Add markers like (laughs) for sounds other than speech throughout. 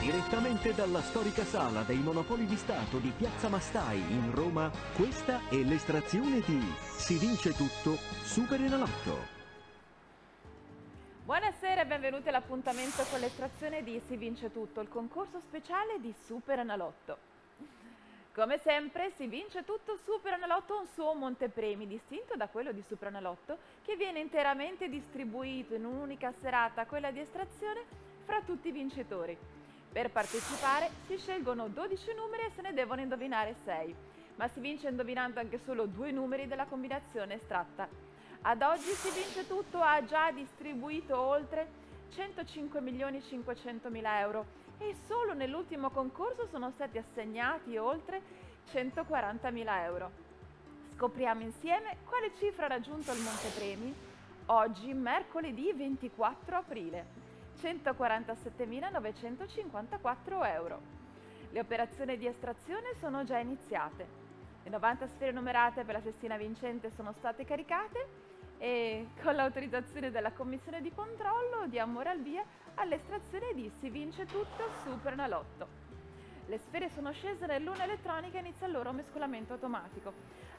Direttamente dalla storica sala dei Monopoli di Stato di Piazza Mastai in Roma, questa è l'estrazione di Si vince tutto, Super Enalotto. Buonasera e benvenuti all'appuntamento con l'estrazione di Si vince tutto, il concorso speciale di Super Analotto. Come sempre si vince tutto Super Analotto un suo montepremi distinto da quello di Super Analotto che viene interamente distribuito in un'unica serata, quella di estrazione, fra tutti i vincitori. Per partecipare si scelgono 12 numeri e se ne devono indovinare 6, ma si vince indovinando anche solo due numeri della combinazione estratta ad oggi si vince tutto, ha già distribuito oltre 105 milioni 500 mila euro e solo nell'ultimo concorso sono stati assegnati oltre 140 mila euro. Scopriamo insieme quale cifra ha raggiunto il montepremi oggi, mercoledì 24 aprile. 147.954 euro. Le operazioni di estrazione sono già iniziate. Le 90 sfere numerate per la cestina vincente sono state caricate e con l'autorizzazione della commissione di controllo diamo ora il via all'estrazione di Si vince tutto Super Nalotto. Le sfere sono scese nell'una elettronica e inizia il loro mescolamento automatico.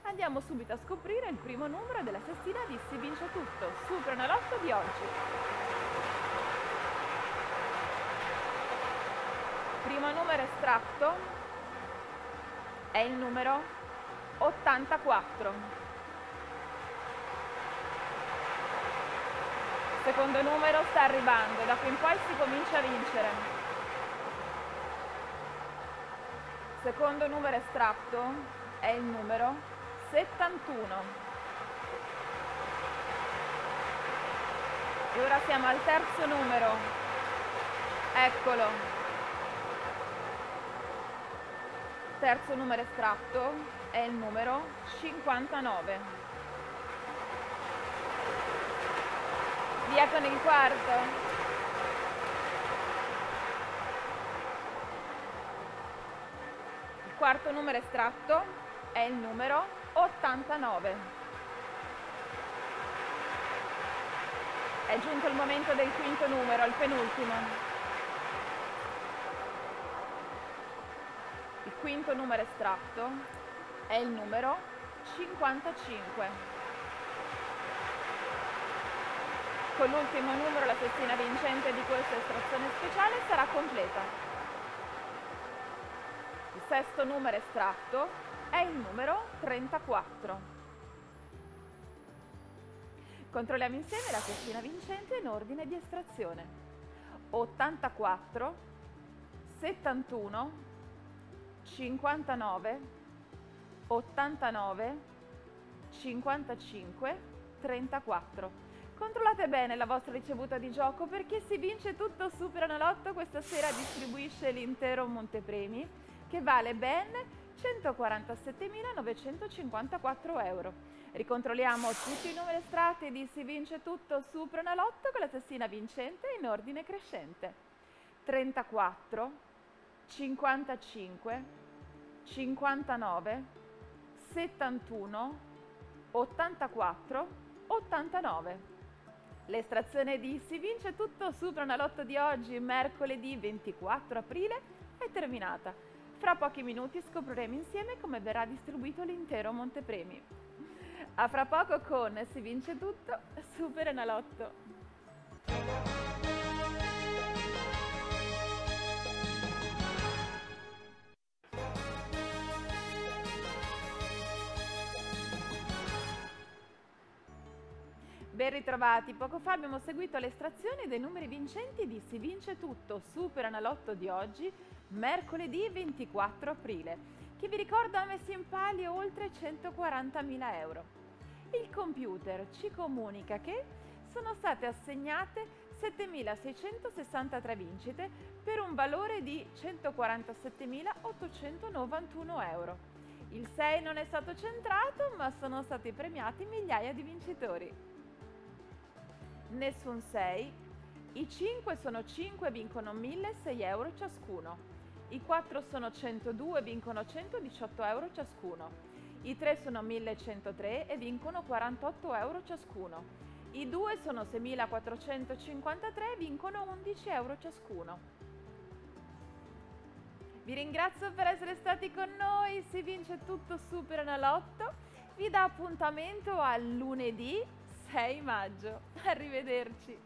Andiamo subito a scoprire il primo numero della sestina di Si vince tutto Super Nalotto di oggi. Primo numero estratto è il numero 84. Secondo numero sta arrivando, da qui in poi si comincia a vincere. Secondo numero estratto è il numero 71. E ora siamo al terzo numero. Eccolo. Terzo numero estratto è il numero 59. Via con il quarto. Il quarto numero estratto è il numero 89. È giunto il momento del quinto numero, il penultimo. Quinto numero estratto è il numero 55. Con l'ultimo numero la festina vincente di questa estrazione speciale sarà completa. Il sesto numero estratto è il numero 34. Controlliamo insieme la festina vincente in ordine di estrazione. 84, 71, 59, 89, 55, 34. Controllate bene la vostra ricevuta di gioco perché si vince tutto Super Analotto questa sera distribuisce l'intero montepremi che vale ben 147.954 euro. Ricontrolliamo tutti i numeri estratti di Si vince tutto Super Analotto con la tessina vincente in ordine crescente. 34, 55, 59, 71, 84, 89. L'estrazione di Si vince tutto Supra una lotto di oggi, mercoledì 24 aprile, è terminata. Fra pochi minuti scopriremo insieme come verrà distribuito l'intero montepremi. A fra poco con Si vince tutto, Super Enalotto. Ben ritrovati, poco fa abbiamo seguito l'estrazione dei numeri vincenti di Si vince tutto, Super Analotto di oggi, mercoledì 24 aprile, che vi ricordo ha messo in palio oltre 140.000 euro. Il computer ci comunica che sono state assegnate 7.663 vincite per un valore di 147.891 euro. Il 6 non è stato centrato, ma sono stati premiati migliaia di vincitori nessun 6. I 5 sono 5 e vincono 1006 euro ciascuno. I 4 sono 102 e vincono 118 euro ciascuno. I 3 sono 1103 e vincono 48 euro ciascuno. I 2 sono 6453 e vincono 11 euro ciascuno. Vi ringrazio per essere stati con noi, si vince tutto Super Analotto. Vi dà appuntamento a lunedì 6 maggio. (laughs) Arrivederci!